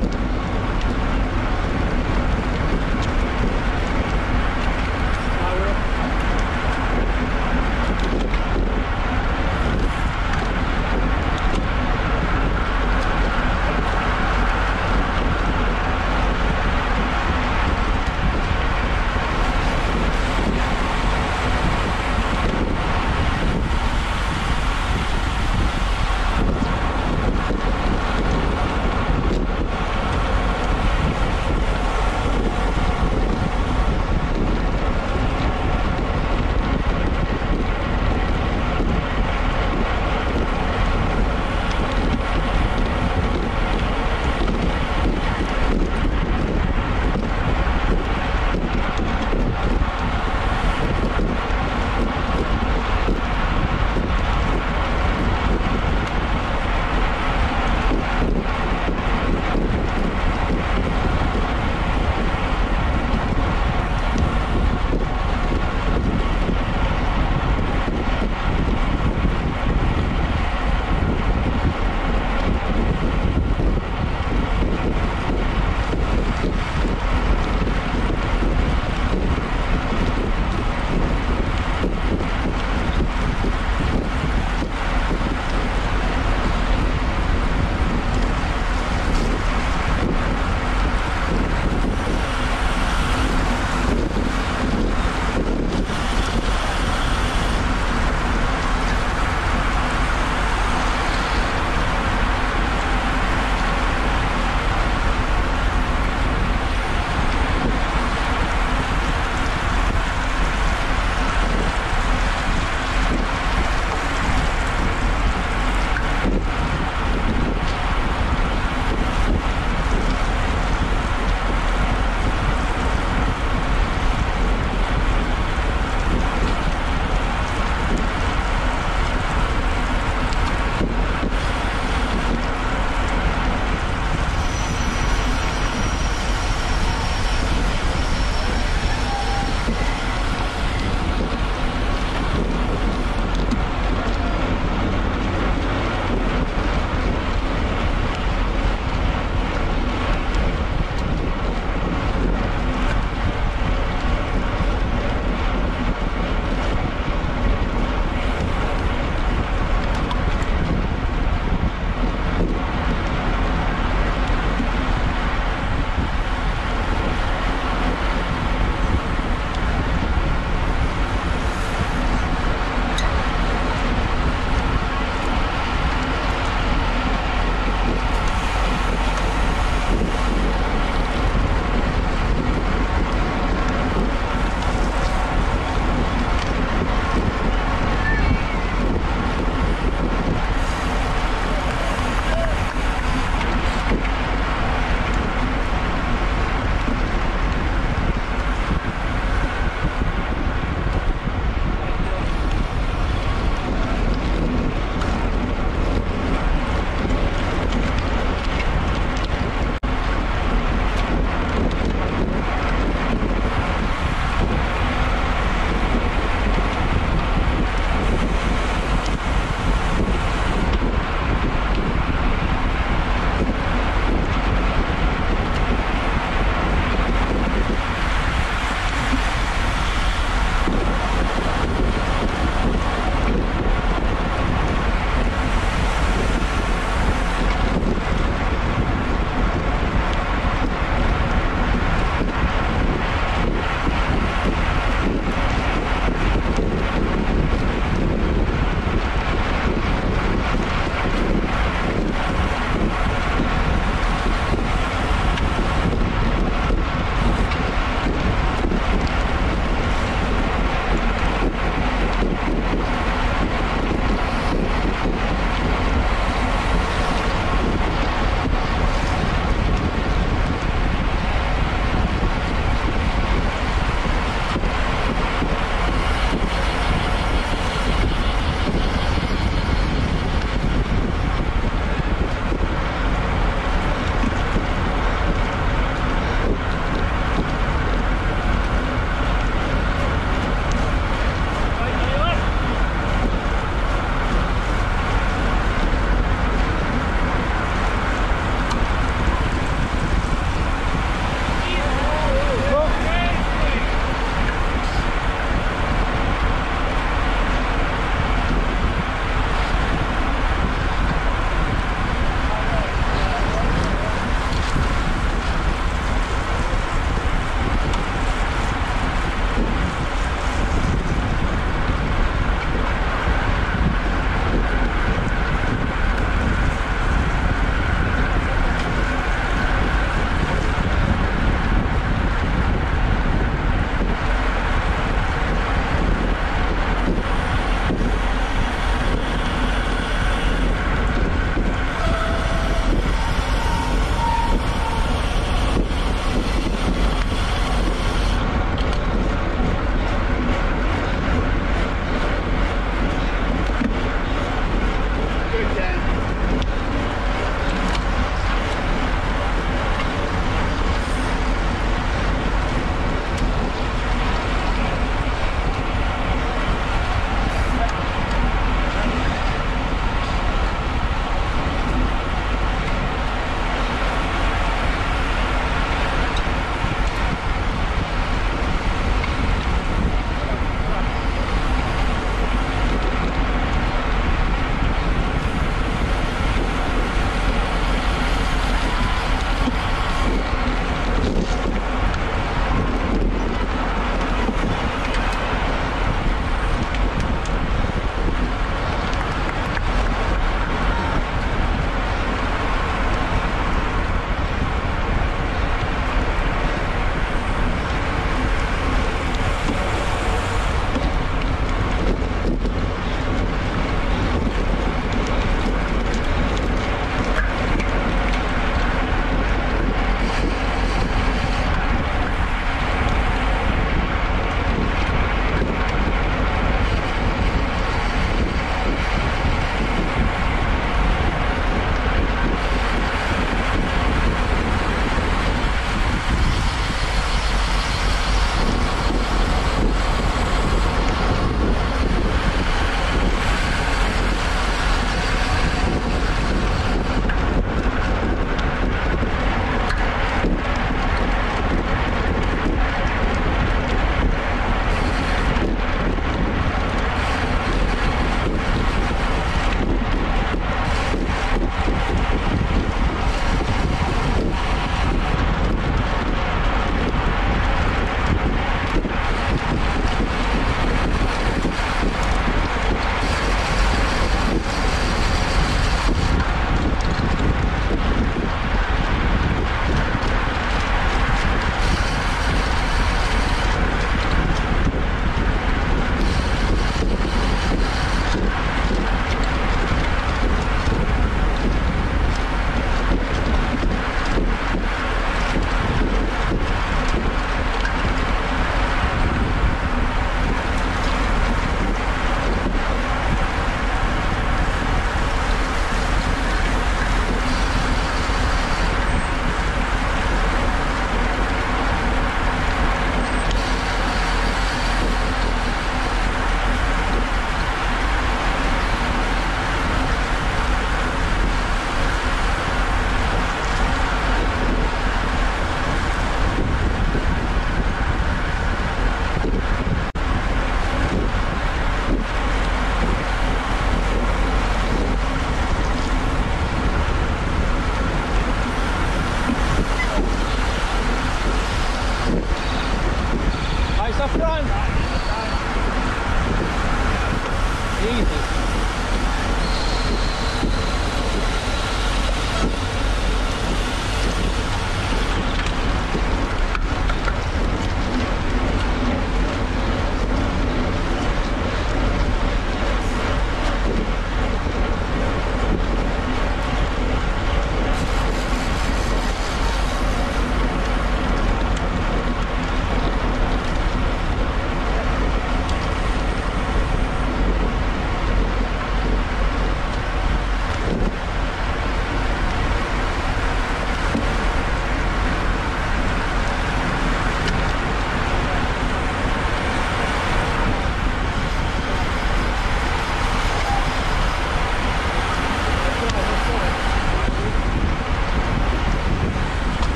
you.